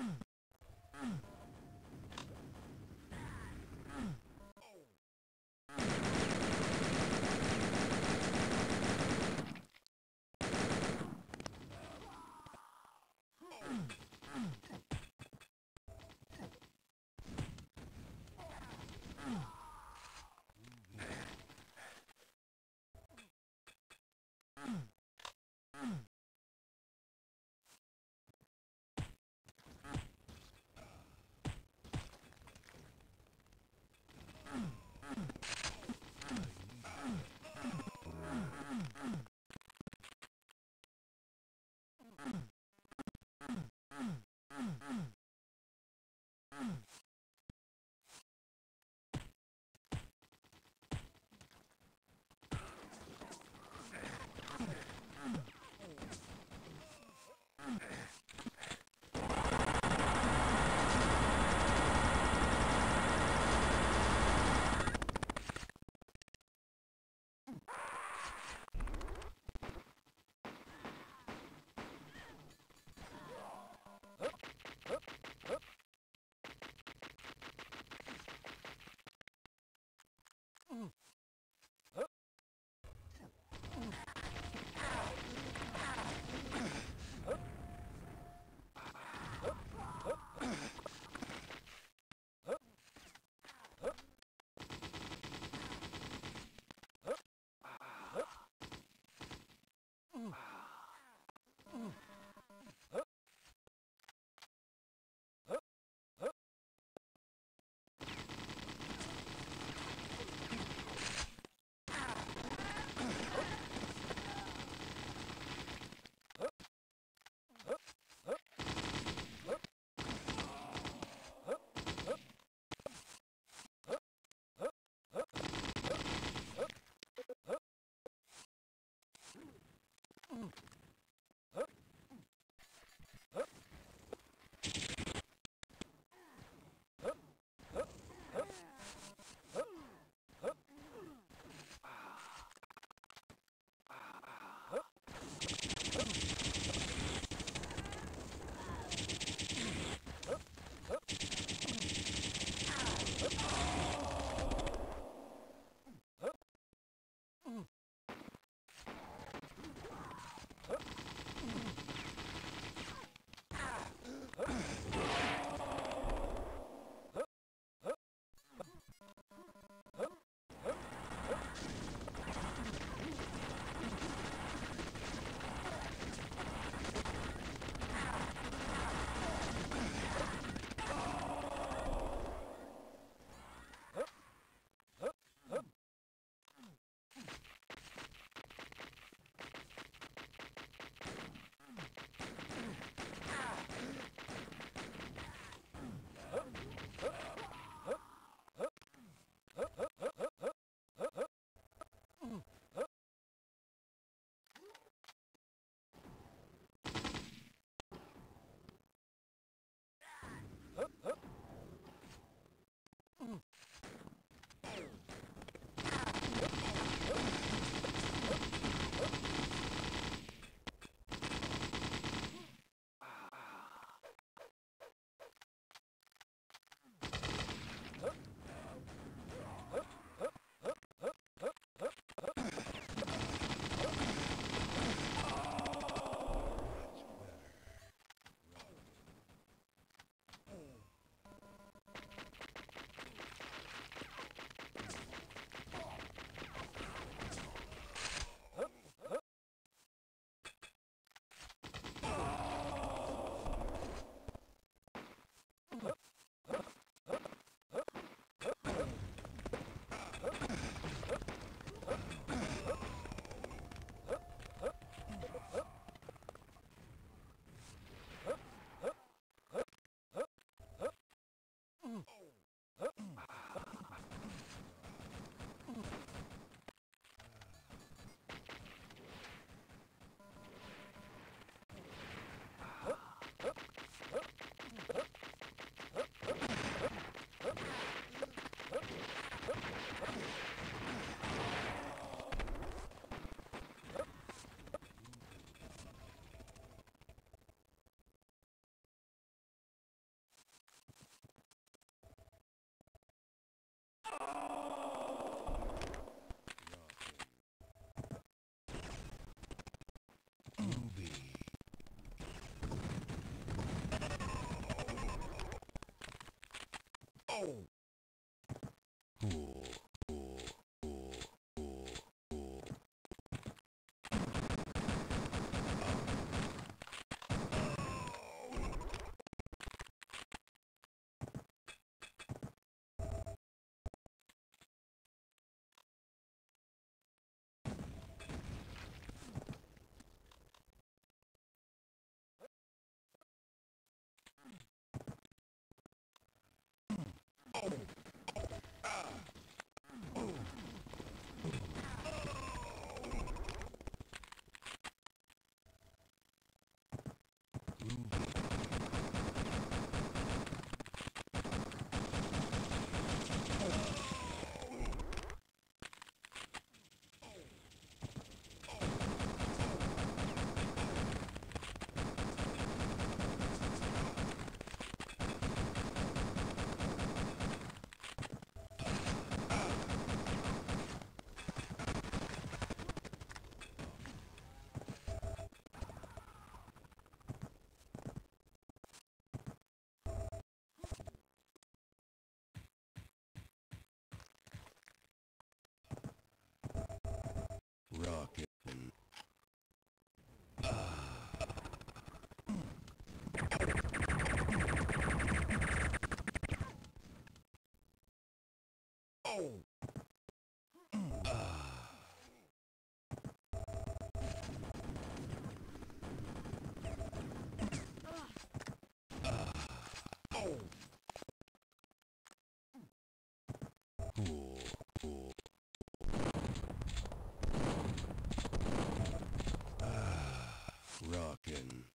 Mm-hmm. Oh. Rockin'.